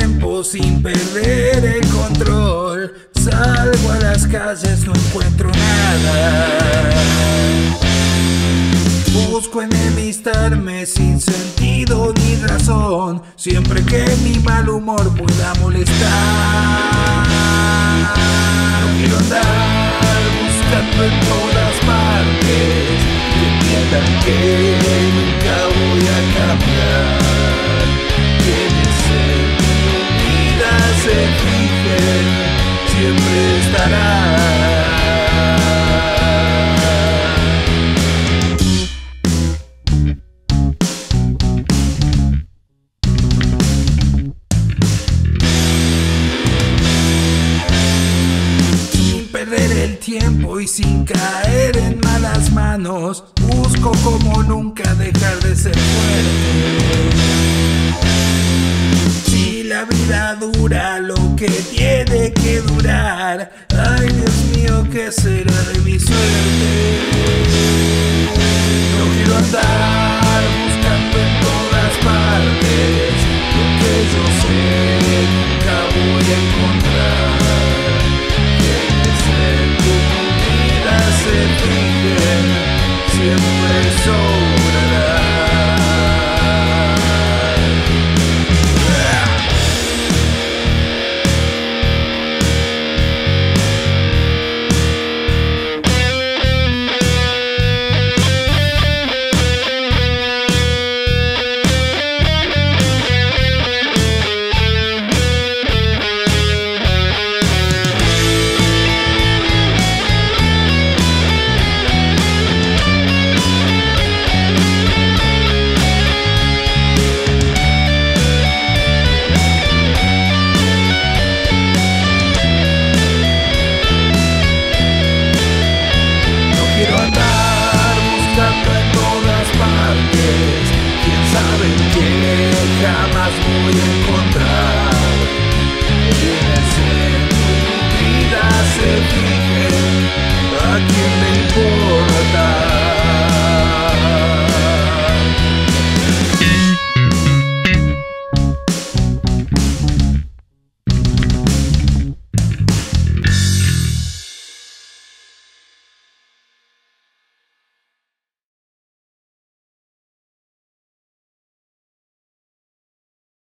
quedabas. sin perder el control. Salgo a las calles, no encuentro nada. Busco enemistarme sin sentido ni razón, siempre que mi mal humor pueda molestar. Quiero andar buscando en todas partes que entiendan que y sin caer en malas manos, busco como nunca dejar de ser fuerte la vida dura lo que tiene que durar. Ay, Dios mío, ¿qué será de mi suerte? That's more than